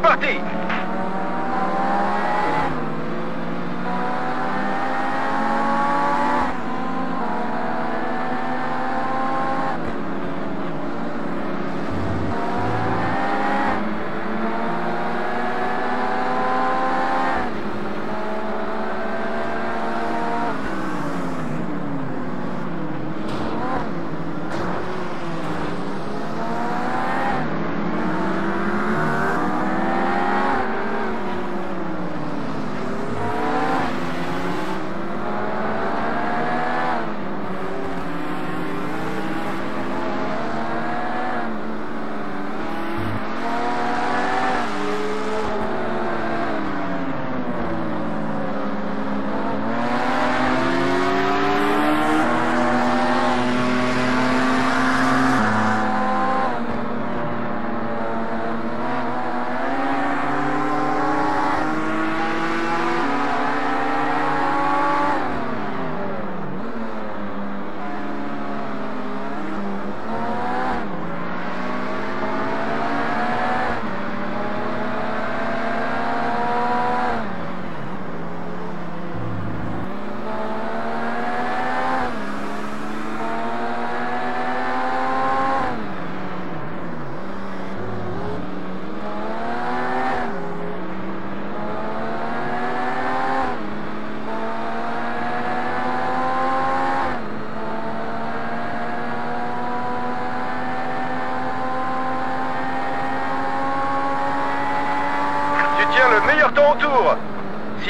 partir!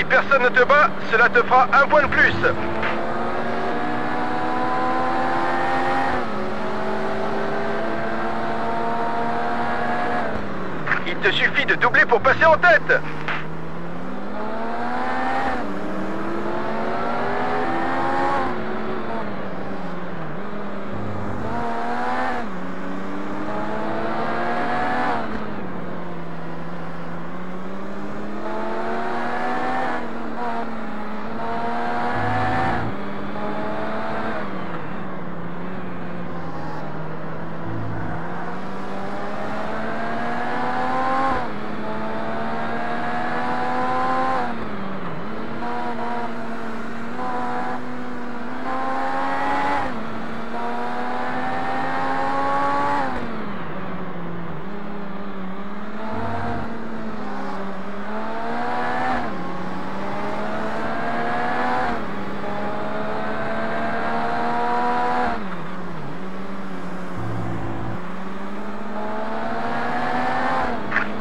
Si personne ne te bat, cela te fera un point de plus. Il te suffit de doubler pour passer en tête.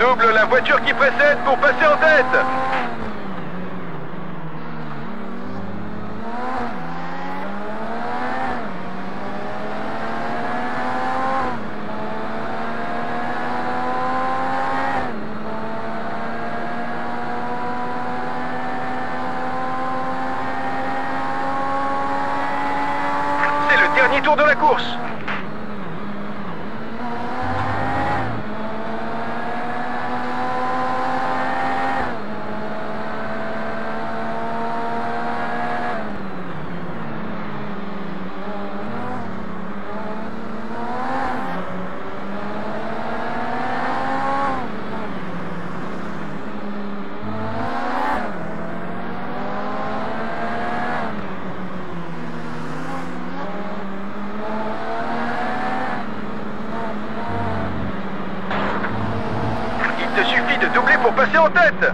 Double la voiture qui précède pour passer en tête. C'est le dernier tour de la course. Il doubler pour passer en tête.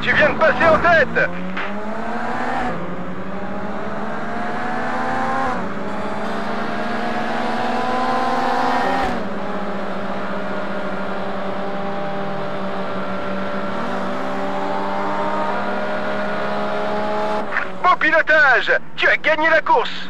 Tu viens de passer en tête. Pilotage Tu as gagné la course